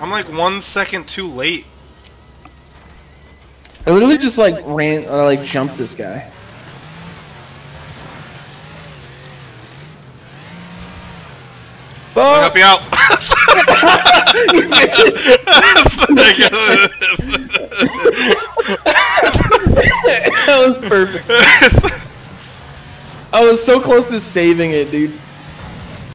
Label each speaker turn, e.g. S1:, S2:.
S1: I'm like one second too late.
S2: I literally just like ran, uh, like jumped this guy.
S1: I'll help you out.
S2: that was perfect. I was so close to saving it, dude.